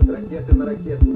с ракеты на ракету,